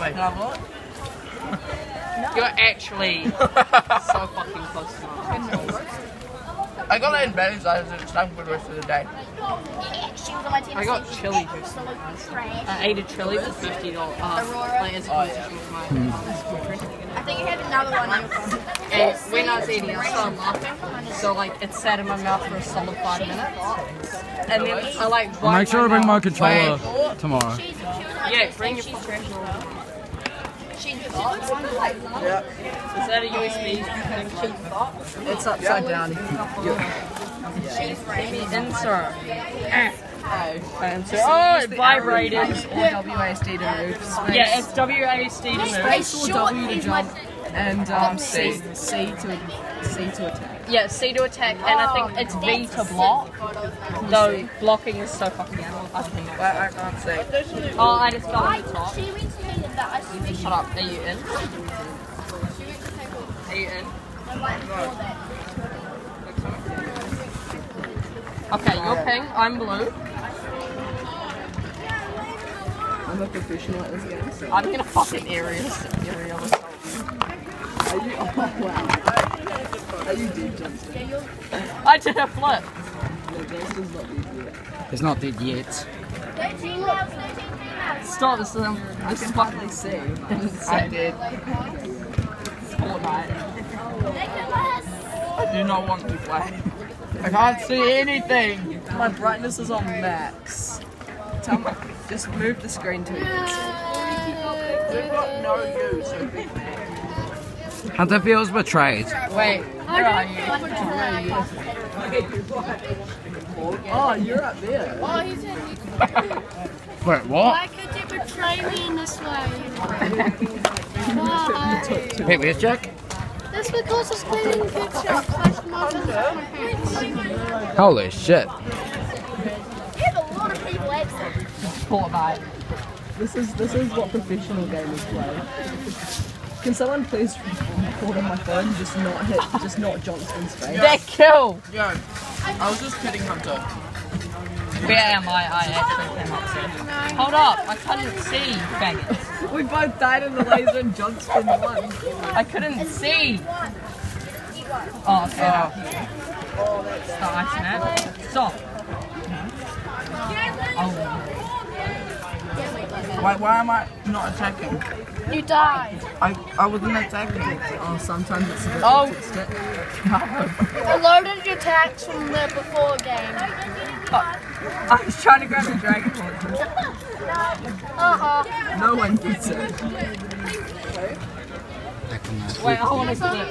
Wait. Can I have a look? You're actually so fucking close to my I got it in belly size and it's time for the rest of the day. I got chili juice. I ate a chili for fifty dollars. Uh, like as a competition with my I think you had another one in your phone. And when I was eating, I started laughing. So like it sat in my mouth for a solid five minutes. And then I like. Make sure I bring my controller Wait. tomorrow. Yeah, bring your controller. Yeah. Is that a USB thing? It's upside down. Insert. Insert. Oh, it vibrated. Or WASD to move. Space. Yeah, it's WASD to move. Space or W to jump. And um, C, C to C to attack. Yeah, C to attack, and I think it's V to block. Though blocking is so fucking I I can't see. Oh, I just fell on the top. She retweeted that. I Shut up. Are you in? Are you in? Okay, you're pink. I'm blue. I'm a professional at this game. So. I'm gonna fucking area area. Are you? Oh wow. Are you deep, Johnston? I did a flip. No, Johnston's not deep yet. It's not dead yet. 13 males, 13 females. Stop this. Um, I can finally see. I did. Fortnite. I do not want to play. I can't see anything. My brightness is on max. Tell me, just move the screen to it. We've got no you, so big Hunter feels betrayed. Wait, where are you? Oh, you're up there. Oh, he's in. Wait, what? Why could you betray me in this way? Why? Wait, where's Jack? That's because it's cleaning picture of flash mobs my pants. Holy shit. You have a lot of people absent. Fortnite. This is this is what professional gamers play. Can someone please record on my phone? Just not hit, just not Johnston's face. That kill. Yo, I was just kidding, Hunter. Where am I? I actually cannot see. Hold up, I couldn't see, faggots. We both died in the laser and Johnston won. I couldn't see. Oh, okay. Stop, I snap. Stop. Oh, Why, why am I not attacking? You died. I, I wasn't attacking. Oh, sometimes it's a bit Oh. autistic. I loaded your attacks from the before game. I was trying to grab the dragon horn. Uh-huh. No one gets it. Wait, I want to clip.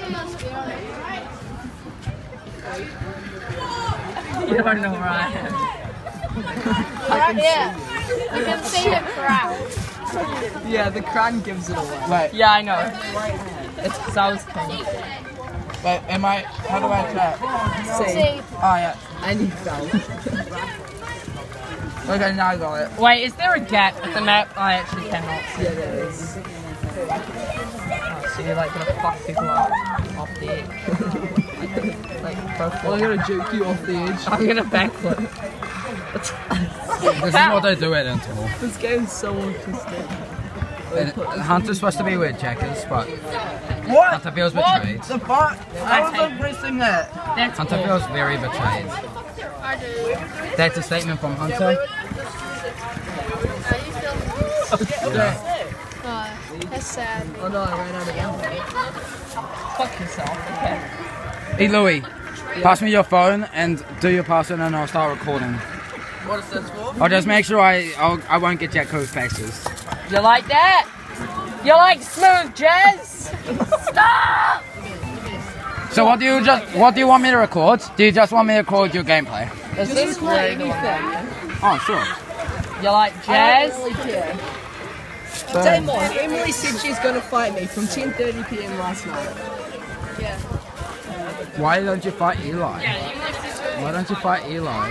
You don't know where I am. Right here. You can see the crowd. Yeah, the crown gives it away. Wait, Yeah, I know. It's because I was king. wait, am I, how do I attack? See, See, Oh, yeah. and you fell. Okay, now I got it. Wait, is there a gap at the map? I actually cannot see. yeah, there is. Oh, so you're like gonna fuck people up off the edge. like, pro Well, I'm gonna juke you off the edge. I'm gonna backflip. This is what they do at Interval. This game's so autistic. And Hunter's supposed to be with Jack is, but What? Hunter feels What betrayed. the fuck? I wasn't pressing it. That's Hunter all. feels very betrayed. I do. That's a statement from Hunter. Yeah. Oh, that's sad. Oh no, I ran out of ammo. Fuck yourself, okay? Hey Louis, pass me your phone and do your password and I'll start recording. What is this for? I'll just make sure I I'll, I won't get Jack Cove's faces. You like that? You like smooth jazz? Stop! So what do you just what do you want me to record? Do you just want me to record your gameplay? Is this Not great? anything. Oh sure. You like I jazz? don't really care. Tell you what, Emily said she's gonna fight me from 10:30 p.m. last night. Yeah. Why don't you fight Eli? Why don't you fight Eli?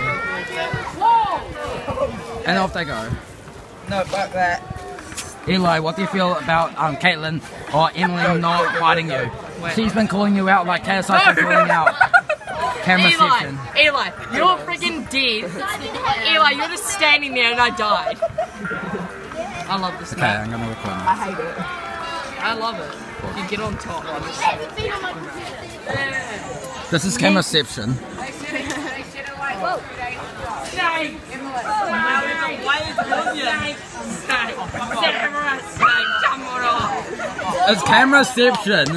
And off they go. No, fuck that. Eli, what do you feel about um, Caitlin or Emily not fighting you? She's been calling you out like KSI's been calling out. Camera Eli, section. Eli, you're freaking dead. Eli, you're just standing there and I died. I love this Okay, map. I'm gonna record I hate it. I love it. You get on top. I'm just This is cameraception. It's cameraception.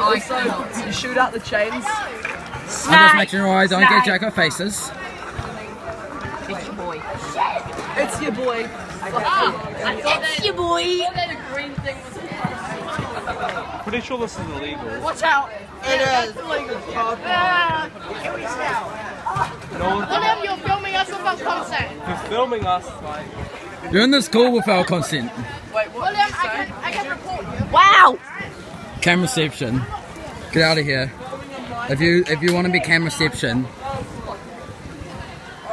Also, you shoot out the chains. I'm just making sure I don't get Jacko faces. It's your boy. It's your boy. It's your boy. Pretty sure this is illegal. Watch out. It is. Ah, here we go. No one, William, you're filming us without consent. you're filming us, like. You're in the school without consent. Wait. William, I can, I can report you. Wow! Camera Cameraception. Get out of here. If you if you want to be cameraception,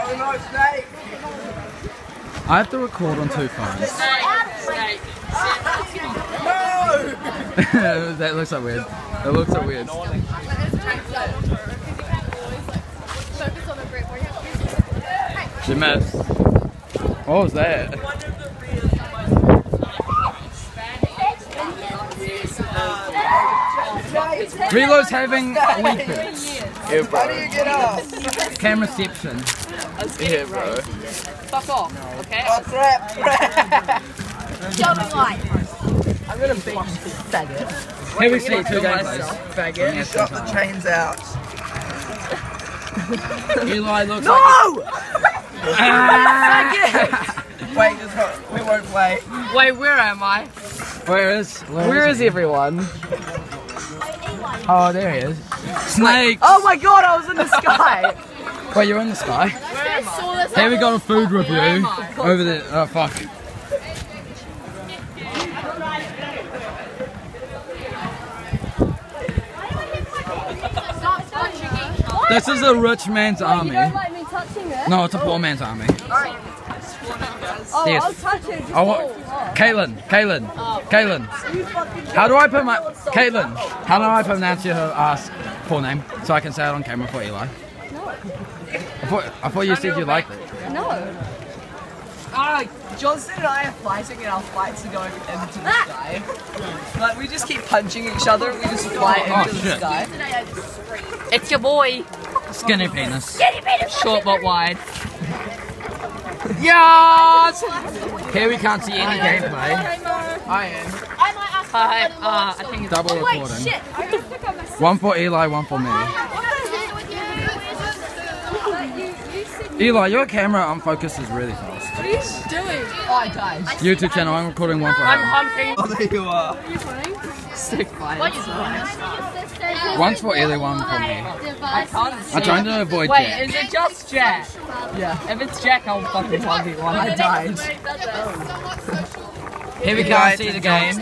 Oh no, snake. I have to record on two phones. No. that looks so weird. That looks so weird. She missed. What was that? Relo's having weakness. Here, bro. How do you get up? Cameraception. Here, bro. Fuck off, okay? Oh, crap. Show me light. I'm gonna beat you, faggot. Here we see two gameplays. Faggot. You shot the chains out. Eli looks No! Wait, just hold. We won't play. Wait, where am I? like. Where is? Where is everyone? Oh, there he is. Snake. Oh my god, I was in the sky! Wait, you're in the sky. Here we got a food review over there. Oh fuck. This is a rich man's army. like me touching it? No, it's a poor man's army. Oh, Yes. I'll touch it. Just hold. Caitlin, Caitlin, Caitlin. How do I put my Caitlin? How do I pronounce your uh, full name so I can say it on camera for Eli? I thought, I thought you said you liked it. No. Ah, Johnston and I are fighting and our fights are going into the sky. Like, we just keep punching each other and we just fly Oh, into the shit. sky. It's your boy. Skinny penis. Skinny penis. Short but wide. Yes! Here we can't see any gameplay. I am. I might ask Hi, uh, I think it's Double Wait, recording. shit. I don't think I'm a One for Eli, one for me. you. Eli, your camera on focus is really fast. What are you doing? Oh, I died. YouTube channel, I'm recording one for I'm him. humping. Oh, there you are. Sick fire. One's for Eli, one for me. I can't see. I'm trying to avoid Wait, Jack. is it just Jack? Yeah. If it's Jack, I'll fucking 1v1. I died. Here we can't see the game,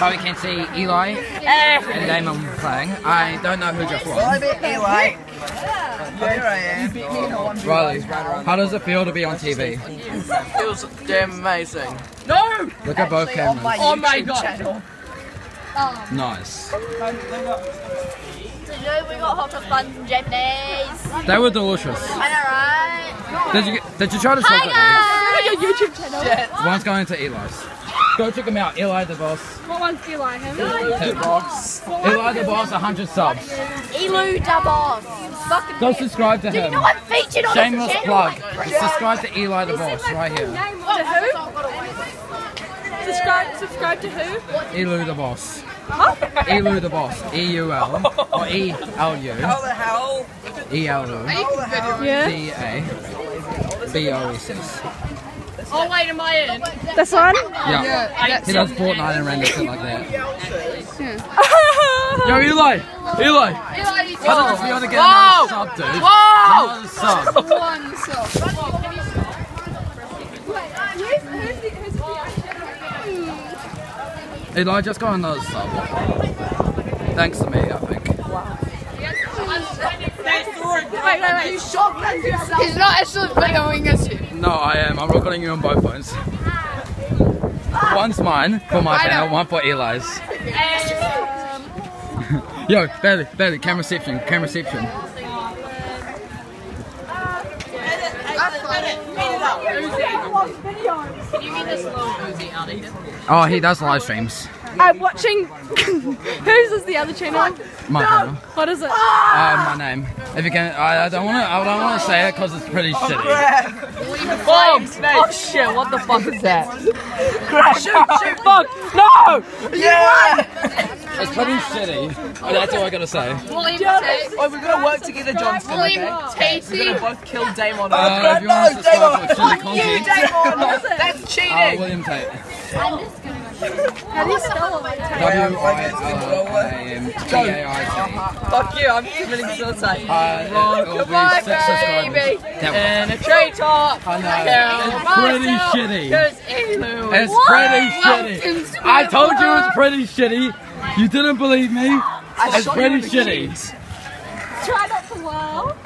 but we can see Eli Eh. and the game I'm playing. I don't know who just Well, I won. bet Eli. Here I am. Riley, how does it feel to be on TV? It feels damn amazing. No! Look at both cameras. Oh my god. Channel. Nice. Did you we got hot cross buns in Japanese? They were delicious. I know, right? Did you get- did you try to chocolate Hi guys! Your YouTube channel. eggs? One's going to Eli's. Go check him out. Eli the boss. What ones do you like? Him? Eli the boss, 100 subs. Elu the boss. Fucking Go subscribe to Did you him. know I'm featured on Shameless this plug. channel? Subscribe to Eli the boss right here. Name to oh, who? Subscribe. Subscribe to who? Elu the boss. Huh? Elu the boss. E U L or E L U How the hell? E L U How the hell? Yeah. D A B O S S. Oh wait, am I in? This one? Yeah. He does Fortnite and random shit like that. Yo, Eli! Eli! How does it feel to get another sub, dude? Whoa! Another sub. One. So. Eli just got another sub. Thanks to me, I think. Wait, wait, wait. He's not actually videoing us. No, I am. I'm recording you on both phones. One's mine for my channel, one for Eli's. Um, Yo, Bailey, Bailey, camera reception, camera reception. Can you get this little Uzi out of here? Oh, he does live streams. I'm watching. Whose is the other channel? My channel. What is it? Uh, my name. If you can, I, I don't want to. I don't want to say it because it's pretty shitty. Boom! Oh shit, what the fuck is that? shoot, shoot, fuck! No! Yeah! It's pretty shitty. Oh, that's all I gotta say. William T. Oh, we're gonna work together, Johnston. Okay? William We're gonna T. both kill Damon. Uh, if you want to subscribe for chilly content, That's uh, cheating. William Tait. How do you spell it? W I L I M T A I T. Fuck you, I'm committing suicide. Uh, it Goodbye, baby. That In a treetop. I know. It's pretty shitty. Cause Elu. It's pretty shitty. I told you it was pretty shitty. You didn't believe me. It's pretty shitty. Try not to laugh.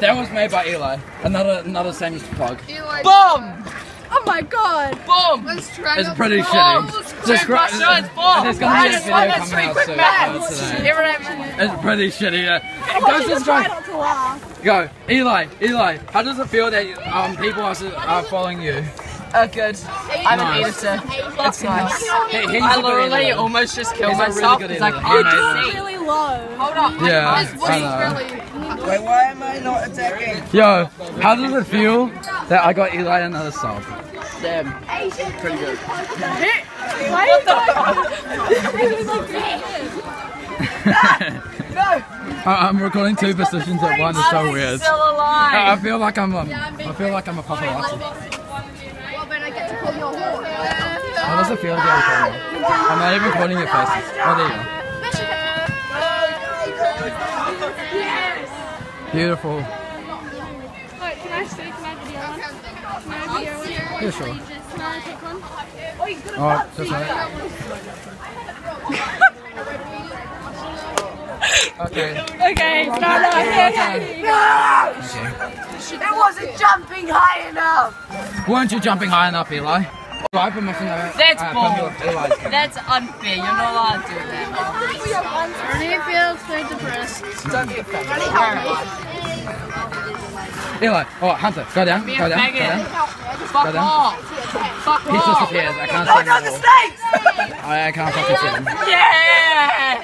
That was made by Eli. Another another Samus plug. Boom! Oh my god. Boom! Let's try It's pretty to laugh. shitty. Subscribe. Shots, boom! There's gonna be a video Minus coming out quick soon, math. uh, today. It's pretty shitty. I go you to try subscribe. not to laugh. Go, Eli. Eli, how does it feel that um people are, are following you? Uh, good. I'm an Nice. editor. It's nice. He, he's I a good literally editor. almost just killed He's a really myself good because I can't see. Really low. Hold on. Yeah, His voice I know. really. Wait, why am I not attacking? Yo, how does it feel that I got Eli another sub? Damn. Pretty good. Why I- I'm recording two positions at once. It's so weird. Still alive. I I feel like I'm um, I feel like I'm a paparazzi. Well, then I get to call you a whore. How does it feel to be on camera? I'm not even recording your faces. Oh, there you go. Beautiful. Wait, can I see? Can I video one? Can I video one? Yeah, sure. Can I take one? Oh, just a minute. Okay. Okay, no, no, okay, okay. It wasn't jumping high enough. Weren't you jumping high enough, Eli? I've messing that. That's uh, bull. filming with Eli's camera. That's unfair. You're not allowed to do that. Ernie feels so depressed. Don't be offended. Eli, oh, Hunter, go down, Be a go down, go down. Fuck down. off. Fuck He off. disappears. I can't see him the snakes! I, I can't fucking see him. Yeah.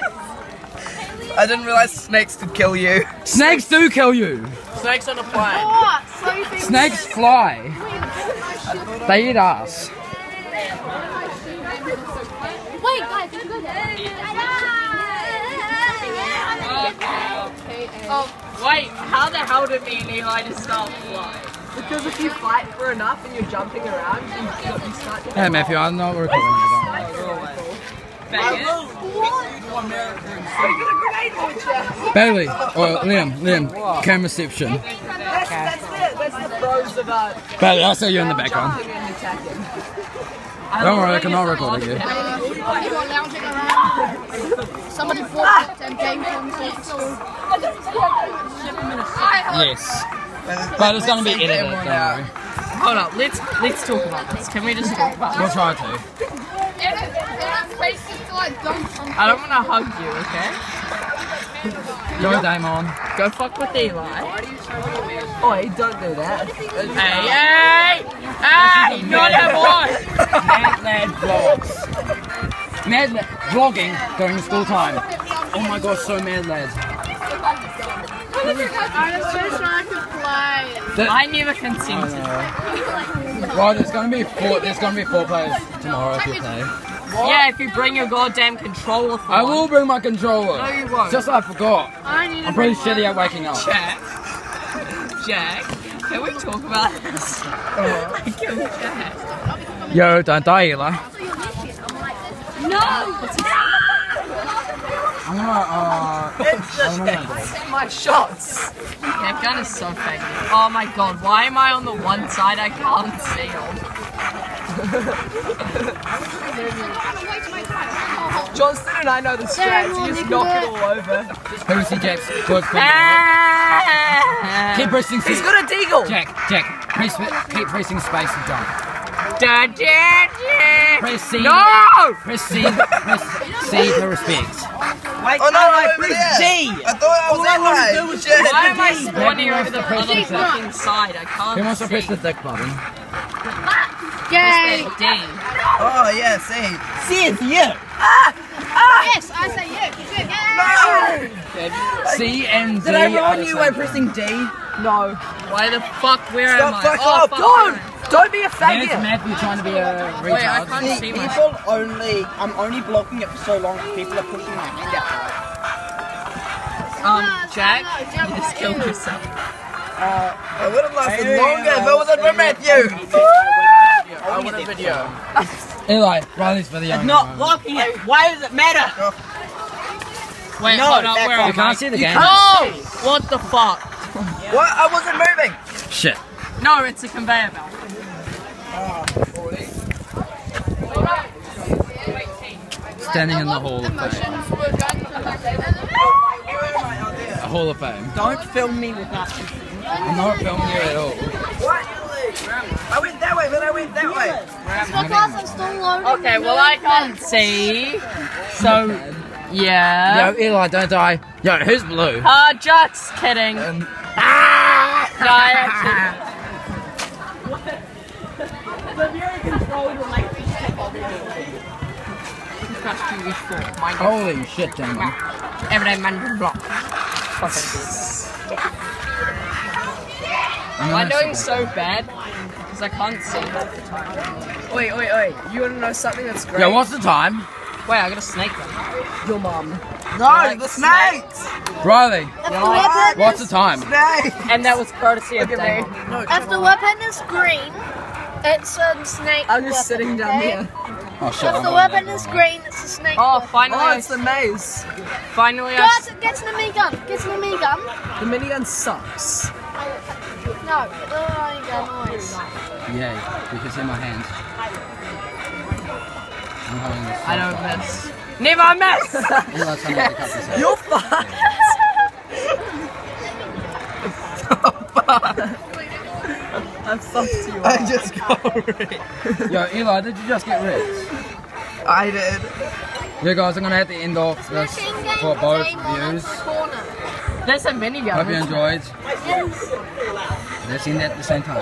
I didn't realize snakes could kill you. Snakes do kill you. Snakes on a plane. What? So you think Snakes fly. They eat ass. Wait, guys, it's good. Wait, how the hell did me and Eli just start flying? Because if you fight for enough and you're jumping around, you, you start to Hey Matthew, I'm not recording you. Don't worry. Faggot. Bailey, or Liam, Liam, cameraception. That's, that's it. That's the pros of uh, Bailey, I'll see you in the background. jumping and attacking. Don't worry, I can not record you. Anyone lounging around? Somebody bought ah! them game consoles. Yes. But it's gonna be edited, don't worry. Hold up, let's let's talk about this. Can we just talk about We'll this? try to. And I'm to like dunk on I don't want to hug you, okay? Go Damon. Go fuck with Eli. Oh, Oi, don't do that. Hey, hey, hey! Not a boy. Mad Lad Vlogs. Mad Lad vlogging during school time. Oh my gosh, so Mad Lad. I'm so sure I could play. I never consented. Well, uh, there's gonna be four. There's gonna be four players tomorrow if you play. Yeah, if you bring your goddamn controller for I will bring my controller. No, you won't. Just I forgot. I need I'm pretty shitty at waking up. Jack. Jack, can we talk about this? Uh-huh. I killed Jack. Yo, don't die, Eli. I'm gonna, uh, I'm gonna My shots. That gun is so fake. Oh my god, why am I on the one side I can't see Johnston and I know the strats. You just knock it all over. Who's he, Jack? Good, good. Ah! Keep pressing He's C. got a deagle. Jack, Jack, press, keep pressing space and jump. Da, da, da. Press C. No! Press C. Press C for respect. Wait, Oh no, I over press there. G. I thought I was All I in wanted to line. do was Shit. Why am I spawning Maybe over the press other the fucking side? I can't Who wants to see. press the dick button? say D. Oh, yeah, see. See, it's you. Ah, ah. Yes, I say you. Yeah. C and Z. Did I are wrong the you same by pressing D? No. Why the fuck? Where am I? Oh, fuck oh, off, fuck, Don't! Where am Don't be a Then it's faggot. Matthew trying to be a I? Wait, I retard. can't see my. People only, I'm only blocking it for so long because people are pushing my hand out. Um, Jack, you just killed yourself. I would have lasted longer if it wasn't for Matthew. I want a video. Eli, Riley's video. It's not blocking it. Why does it matter? Wait, No, hold on, where off. am You can't see the game. Oh! What the fuck? What? I wasn't moving. Shit. No, it's a conveyor belt. Standing in the Hall of Fame. Emotions were going A Hall of Fame. Don't film me with that. I'm not filming you at all. What? I went that way, but I went that way. It's because I'm still loading. Okay, well I can't see. So, yeah. Yo, Eli, don't die. Yo, who's blue? Uh, just kidding. ah! No, I actually. Trust you is for my Holy shit, gentlemen. everyday man block. Am I doing so bad? Because I can't see. Half the time. Wait, wait, wait. You want to know something that's great? Yeah, what's the time? Wait, I got a snake one. Your mom. No, the snakes. Riley, If the what's the time? Snakes. And that was courtesy of Dave. if the weapon is green, it's a snake. I'm just weapon, sitting down okay? here. Oh shit. The weapon is green, it's a snake. Oh, weapon. finally, Oh, it's the maze. finally I. Guys, get to the minigun. Get to the minigun. The minigun sucks. No, oh, you go, noise. Yay, you can see my hands. I'm holding this. I don't miss. Never miss! Eli's trying to cut this out. You're fucked. I'm you I just got ripped. Yo, Eli, did you just get rich? I did. Yeah, guys, I'm gonna have to end off this Machine gun for both views. the corner. There's a minigun. Hope you enjoyed. Yes. Let's end at the same time.